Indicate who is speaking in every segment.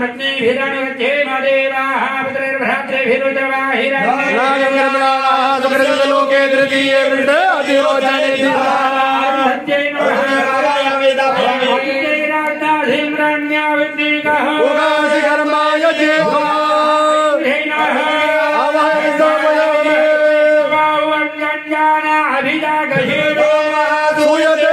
Speaker 1: पत्नीभिरनुध्ये मदेवाः पुत्रैर्भ्रातृभिरुतवाहिरलोके
Speaker 2: तृतीये वृष्ट अधिरोचने
Speaker 1: धिम्रण्या विद्विकः उगासि
Speaker 3: कर्माय जीवा
Speaker 1: अभिजागशीलो
Speaker 2: सूयते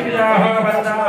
Speaker 1: Vijaya Vada